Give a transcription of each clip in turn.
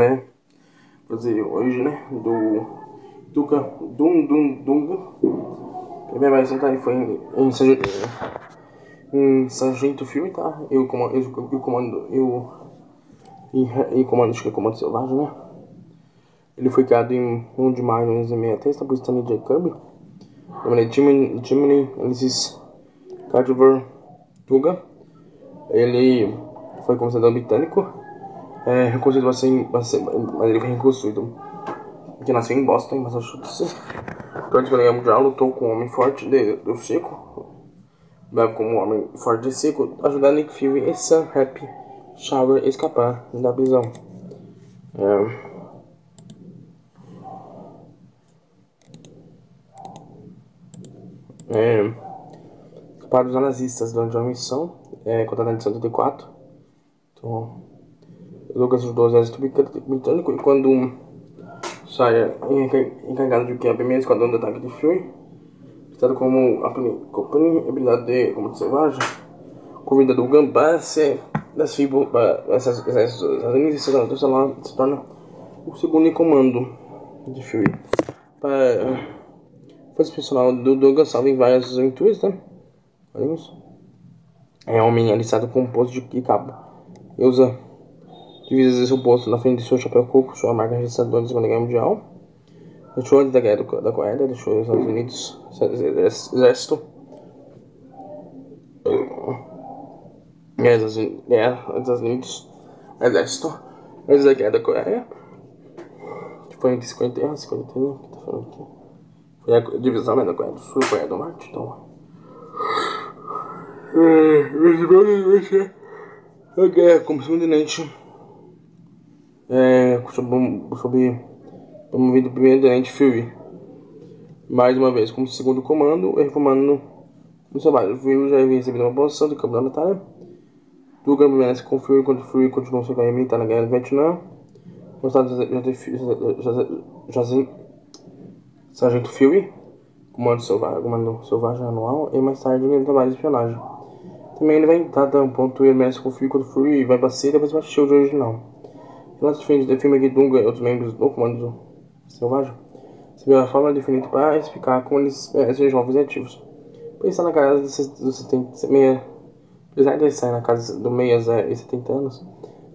galera, fazer hoje, né, do Duca Dum Dum Dunga. A minha mais foi em, em, Sargento, em Sargento Filme, tá? Eu comando, eu, eu comando, eu e, comando, acho que é Comando Selvagem, né? Ele foi criado em 1 de maio de 1963, tá por Stanley J. Kirby. Nome é Jimmy, Ulysses Carver Duga. Ele foi considerado britânico é, reconstruído assim, mas ele foi reconstruído. Que nasceu em Boston, em Massachusetts. Durante a Guerra Mundial, lutou com o Homem Forte de, do Seco. Bravo como Homem Forte de ajudando Nick Fury e Sam Happy Shower a escapar da prisão. É. É, para os nazistas durante uma missão é, contada em 74. Então, Lucas ajudou o exército britânico e quando sai encarregado de que a primeira esquadrão de ataque de Fury, estado como a habilidade de comando selvagem, convida do Gambassi das FIBO para essas Unidos se torna o segundo em comando de Fury. Para força personal do Douglas salva em várias aventuras, né? Olha isso. É um homem alistado com um posto de cabo. E usa divisas seu posto na frente de seu chapéu coco, sua marca registradora da Segunda Guerra Mundial. Deixou antes da Guerra da Coreia, deixou os Estados Unidos, exército. Guerra dos Estados Unidos, exército. Antes da Guerra da Coreia. Foi entre 50 e 53, que tá falando aqui. Foi a divisão né, da Coreia do Sul e Coreia do Norte, então. É, a guerra como segundo tenente é, sob, sob promovido primeiro tenente Fury. Mais uma vez, como segundo comando, reformando no trabalho. Fury já havia recebido uma posição de campo da batalha. Dugan permanece com Fury quando Fury continuou sua carreira militar na guerra do Vietnã. O Estado já, já, Sargento Fury, comando selvagem, comando selvagem anual, e mais tarde ele trabalha de espionagem. Também ele vai entrar um ponto e ele mexe com Fury quando Fury vai pra ser e depois vai assistir o original. Pelas diferentes do filme Dunga e outros membros do Comando Selvagem, se a forma definida para explicar como eles são jovens e ativos. Pensar na casa dos 70, meia, apesar de estarem na casa do meia e 70 anos,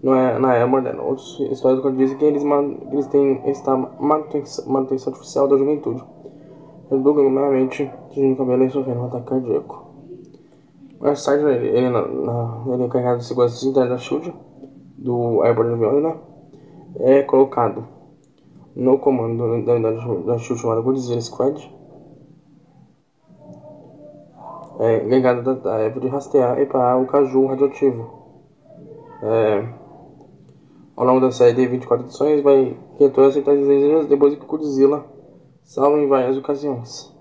não é na era moderna. Outros históricos dizem que eles, eles têm esta manutenção, manutenção artificial da juventude. O Dunga, meramente, tingindo o cabelo e sofrendo um ataque cardíaco. Mais tarde, ele, ele, ele é encarregado de segurança interna da SHIELD, do aeroporto de né? É colocado no comando da unidade da SHIELD chamada Godzilla Squad. É, ligado da tarefa de rastrear e parar o caju radioativo. É, ao longo da série de 24 edições, vai retornar aceitar as depois que Godzilla salva em várias ocasiões.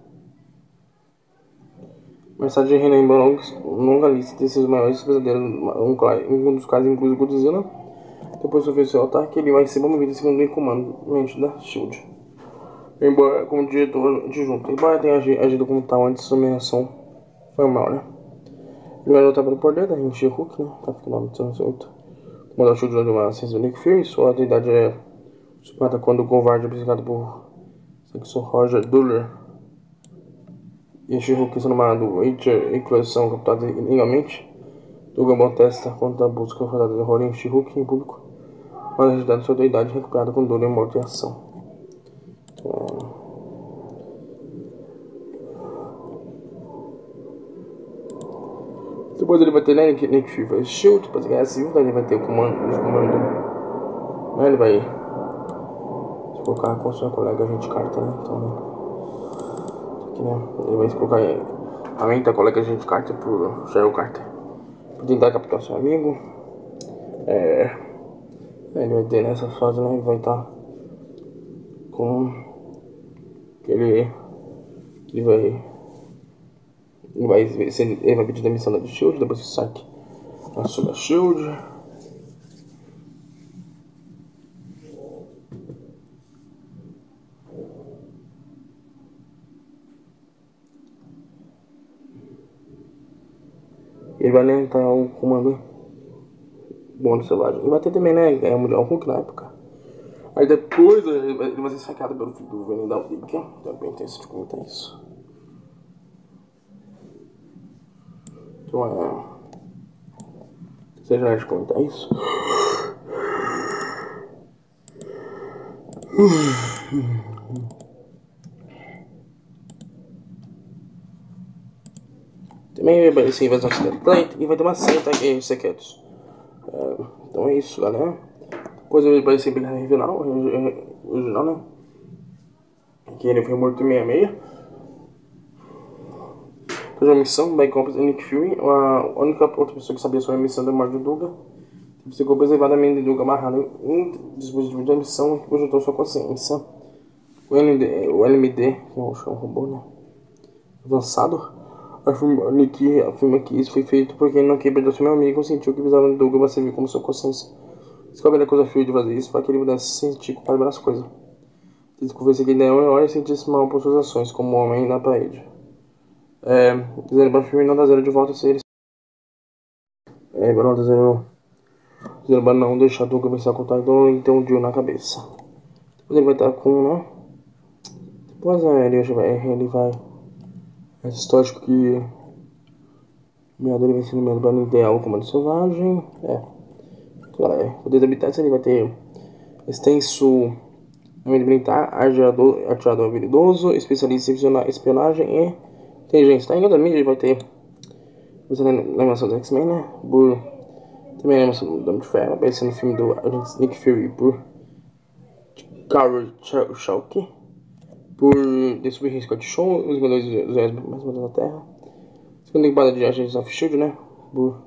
Mais tarde, relembra longa lista de seus maiores pesadelos, um, um dos quais inclui Godzilla depois sofreu seu ataque, ele vai ser promovido segundo em comando da SHIELD. Embora como diretor adjunto, embora tenha agido como tal antes de sua nomeação formal, né? Ele vai lutar pelo poder da Rinchi Hulk, né? Tá ficando nome de 1908. Comandou a SHIELD durante uma ascensão do Nick Fury, sua atividade é suprata quando o covarde é apresentado por Sexo Roger Duller e She-Hulk são nomado Witcher e coleção capturada ilegalmente. Dugan testa contra a busca furada de horror em She-Hulk em público mas ajudando sua autoridade recuperada com dor e morte e ação. Então, depois ele vai ter né, Fury Shield, depois a Guerra Civil, daí ele vai ter o comando, o comando né, ele vai se colocar com sua colega Agente Carter, né, então aqui, né, ele vai se colocar aumenta a colega Agente Carter por Cheryl Carter, por tentar capturar seu amigo, é ele vai ter nessa fase, né? Vai estar tá com. Ele. Ele vai. Ele vai, ele vai pedir demissão da Shield, depois que saque assume a Shield. Ele vai alimentar o comando Mundo Selvagem. E vai ter também, né? Guerra Mundial Hulk na época. Aí depois ele vai, vai ser sacado pelo filho do da Liga. Também tem esse de comentar isso. Então é. Você já de comentar isso? Também vai aparecer invasão secreta e vai ter uma seta aqui secretos. É, então é isso, galera. Depois vai aparecer bem regional, regional, né? Que ele foi morto em 66. Depois a missão, by Compass e Nick Fury. A única outra pessoa que sabia sobre a missão da morte do Duga. Ficou preservadamente de Duga amarrado em dispositivo de missão que projetou sua consciência. O, LD, o LMD, que é um robô, né? Avançado afirma, Nick afirma que isso foi feito porque ele não perder seu amigo e sentiu que precisava de Douglas servir como sua consciência. Descobre a coisa fria de fazer isso para que ele pudesse se sentir culpado pelas coisas. Descobriu que ele é maior e sentisse mal por suas ações, como homem na parede. É, dizendo para o filme não dá zero de volta se ele. É, não dá zero. Dizendo para não deixar Douglas contar, então ele tem um deal na cabeça. Depois ele vai estar com, né? Depois é, ele vai. Ele vai é histórico que Meador vai nomeado para liderar o comando selvagem. É. Claro, é. Poder de habitantes ele vai ter extenso armamento militar, atirador, atirador habilidoso, especialista em espionagem e inteligência. Tá? Em outra mídia ele vai ter você animação do X-Men, né? Por, também a animação do Dom de Ferro, aparecendo no filme do Agente Nick Fury por Carol Chalk por The Super Scott Show, os melhores dos mais modernos da Terra. Segunda temporada de Agents of Shield, né? Por...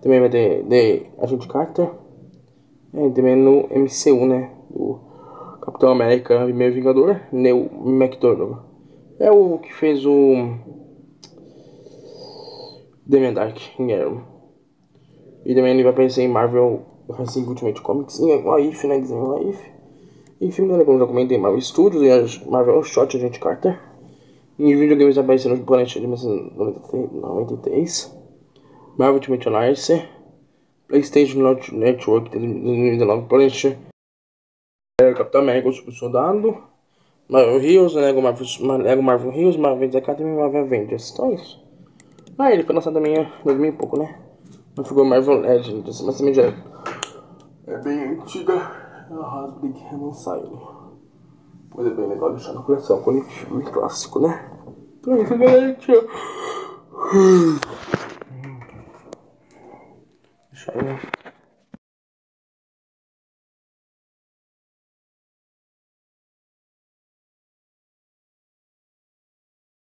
Também vai ter The Agent Carter. E também no MCU, né? Do Capitão América e Meio Vingador, Neil McDonough. É o que fez o Damian Dark em Arrow. E também ele vai aparecer em Marvel Racing Ultimate Comics, em If, né? Desenho If. Em filme já comentei, Marvel Studios e Marvel Shot Agent Carter. Em videogames no Planet de 1993. Marvel Ultimate Alliance. PlayStation Network de 2019. Planet. É, Capitão América, o Soldado. Marvel Heroes, Lego Marvel, Lego Marvel Heroes, Marvel Academy e Marvel Avengers. Então é isso. Ah, ele foi lançado também em 2000 e pouco, né? Mas ficou Marvel Legends, mas também já é bem antiga. Eu rasgo que relançar ele. Pois é bem legal deixar na coleção com filme clássico, né? Então é isso, galera. Tchau. Deixa né?